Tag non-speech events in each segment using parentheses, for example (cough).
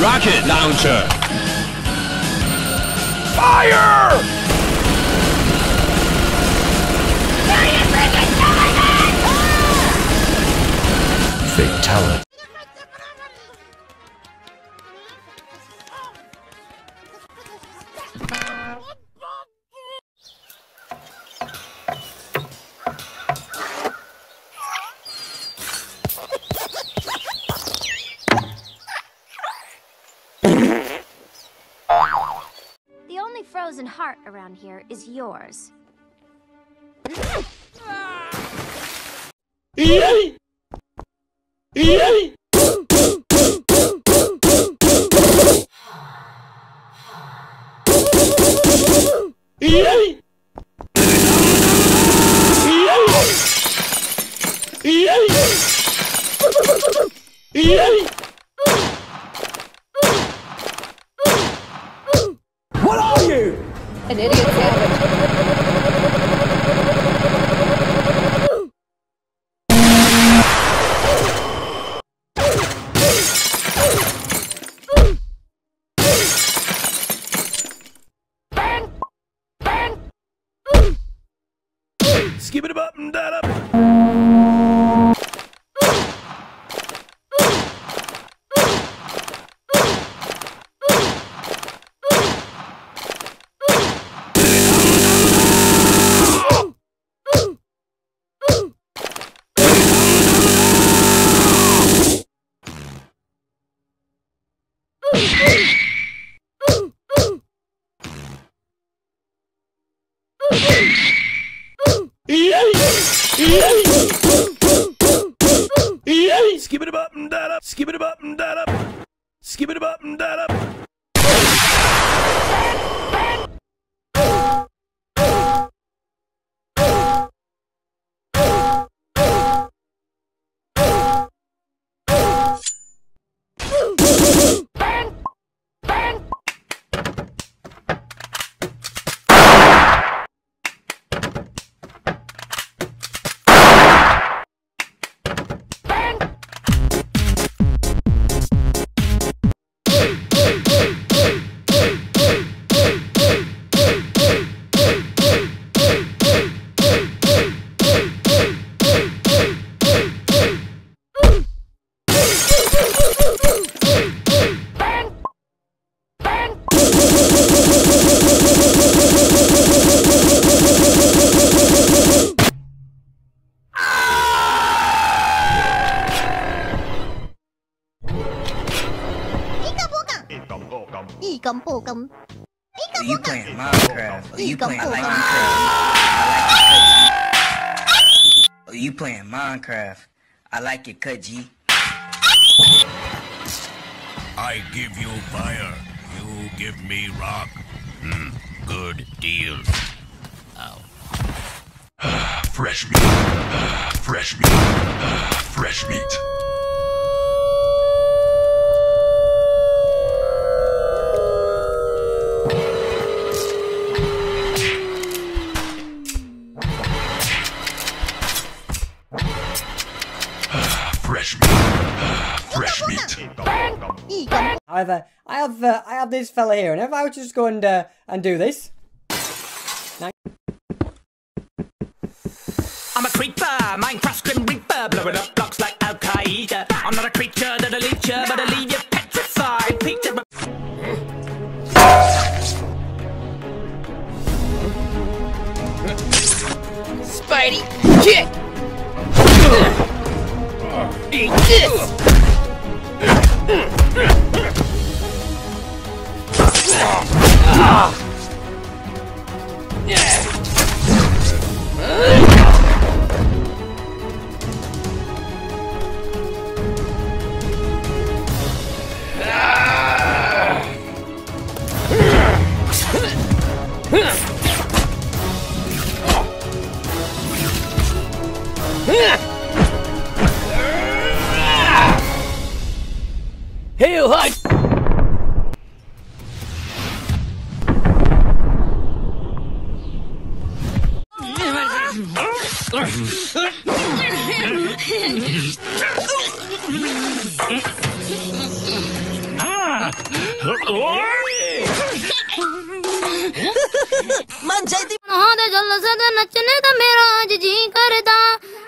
Rocket launcher. Fire! Fatality. Frozen heart around here is yours are you? An idiot sandwich. Skip it up and that up. Skip it up and that up. Skip it up and that up. Skip it up and that up. Are you playing Minecraft? Are you playing? Minecraft. I like it, cut Are you playing Minecraft? I like it, cut G. I give you fire. You give me rock. Hmm, good deal. (sighs) Fresh meat. (sighs) Fresh meat. (sighs) Fresh meat. However, I have uh, I have this fella here, and if I were to just go and uh, and do this, I'm a creeper, Minecraft Grim Reaper, blowing up blocks like Al Qaeda. I'm not a creature that'll leech you, but I'll leave you petrified. Peter, Spidey, kick! Eat this! Huh! ہٹ من جلدی نچنے دا میرا آج جی کر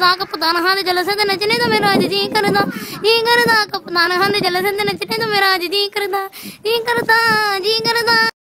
ਕਰਦਾ ਕਪਤਾਨ ਹਾਂ ਦੇ ਜਲਸੇ ਤੇ ਨੱਚਣੇ ਦਾ ਮੇਰਾ ਅੱਜ ਜੀ ਕਰਦਾ ਜੀ ਕਰਦਾ ਕਪਤਾਨ ਹਾਂ ਦੇ ਜਲਸੇ ਤੇ ਨੱਚਣੇ ਦਾ ਮੇਰਾ ਅੱਜ ਜੀ ਕਰਦਾ ਜੀ ਕਰਦਾ ਜੀ ਕਰਦਾ